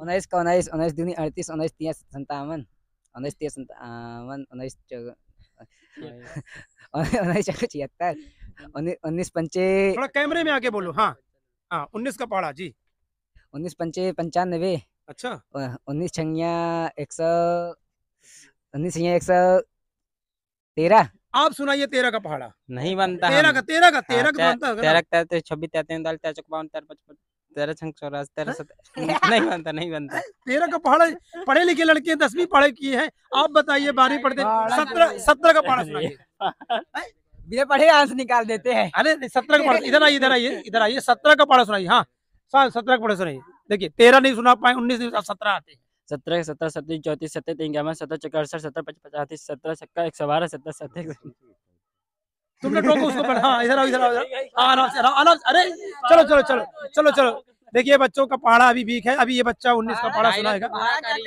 उन्नीस का उन्नीस उन्नीस दूनी अड़तीस उन्नीस तीस संतावन उन्नीस तीस संतावन उन्नीस उन्नीस चौक छिहत्तर उन्नीस पंचे थोड़ा कैमरे में आके बोलो हाँ। हाँ उन्नीस का पहाड़ा जी। उन्नीस पंचे पंचानवे। अच्छा। उन्नीस छंगिया एक सौ उन्नीस छंगिया एक सौ तेरह। आप सुनाइए तेरह का पहाड़ा। नहीं बनता तेरह का तेरह का हाँ, तेरह का बनता? तेरह तेरह छब्बीस तेरह तैंतालीस तेरह चौक बावन तेरह पचपन। तेरह छंग चौरासी तेरह सत्रह नहीं बनता नहीं बनता। तेरह का पहाड़ा पढ़े लिखे लड़के दसवीं पढ़े किए हैं। आप बताइए बारहवीं पढ़ते सत्रह सत्रह का पहाड़ा सुनाइए बिना पढ़े आंसर निकाल देते हैं। अरे सत्रह का इधर आइए इधर आइए इधर आइए सत्रह का पहाड़ा सुनाइए हाँ। साल सत्रह का पहाड़ा सुनाइए। देखिए तेरह नहीं सुना पाए उन्नीस नहीं सत्रह आते हैं। सत्रह सत्रह सत्तीस चौतीस सत्तर तीन इक्यावन सत्रह चौके अड़सठ सत्तर पचपन पचासी सत्रह छक्का एक सौ बारह सत्तर सत्तर तुमने टोको उसको पढ़ा। हाँ इधर आओ इधर आओ इधर आराम से आराम आराम से अरे चलो चलो चलो चलो चलो। देखिए बच्चों का पहाड़ा अभी वीक है। अभी ये बच्चा उन्नीस का पहाड़ा सुनाएगा।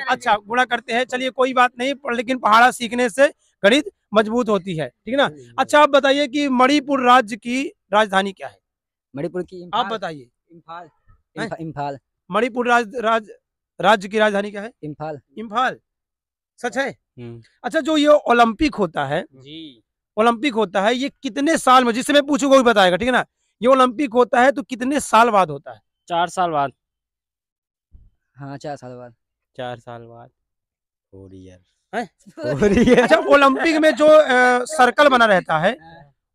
अच्छा गुणा करते हैं। चलिए कोई बात नहीं लेकिन पहाड़ा सीखने से गणित मज़बूत होती है ठीक है ना? अच्छा आप बताइए कि मणिपुर राज्य की राजधानी क्या है? मणिपुर की आप बताइए। इम्फाल। इम्फाल। मणिपुर राज, राज राज्य की राजधानी क्या है? इम्फाल। इम्फाल। सच है? हम्म। अच्छा जो ये ओलंपिक होता है जी। ओलंपिक होता है ये कितने साल में जिससे मैं पूछूँगा वो बताएगा ठीक है ना? ये ओलंपिक होता है तो कितने साल बाद होता है? चार साल बाद। हाँ चार साल बाद। चार साल बाद। फोर ईयर अच्छा ओलंपिक में जो अ, सर्कल बना रहता है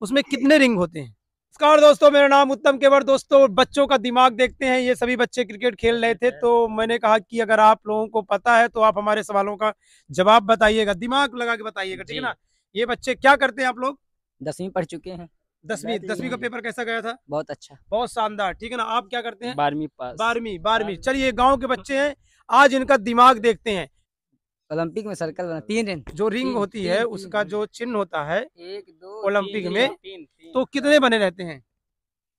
उसमें कितने रिंग होते हैं? नमस्कार दोस्तों मेरा नाम उत्तम केवर दोस्तों बच्चों का दिमाग देखते हैं ये सभी बच्चे क्रिकेट खेल रहे थे तो मैंने कहा कि अगर आप लोगों को पता है तो आप हमारे सवालों का जवाब बताइएगा दिमाग लगा के बताइएगा ठीक है ना? ये बच्चे क्या करते हैं आप लोग? दसवीं पढ़ चुके हैं। दसवीं दसवीं का पेपर कैसा गया था? बहुत अच्छा। बहुत शानदार ठीक है ना? आप क्या करते हैं? बारहवीं पास। बारहवीं बारहवीं। चलिए गाँव के बच्चे हैं आज इनका दिमाग देखते हैं। ओलंपिक में सर्कल बना तीन रिंग जो रिंग तीन- होती तीन- है तीन उसका। जो चिन्ह होता है एक दो ओलंपिक में तीन तीन तो कितने बने रहते हैं?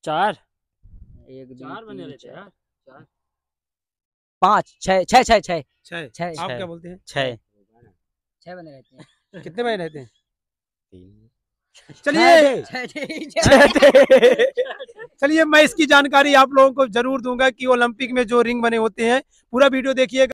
चार। एक दो चार बने रहते हैं चार। पाँच छह छह छह छह छह आप छह। क्या बोलते हैं? छह छह बने रहते हैं। कितने बने रहते हैं? तीन चलिए। चलिए मैं इसकी जानकारी आप लोगों को ज़रूर दूँगा कि ओलंपिक में जो रिंग बने होते हैं पूरा वीडियो देखिएगा।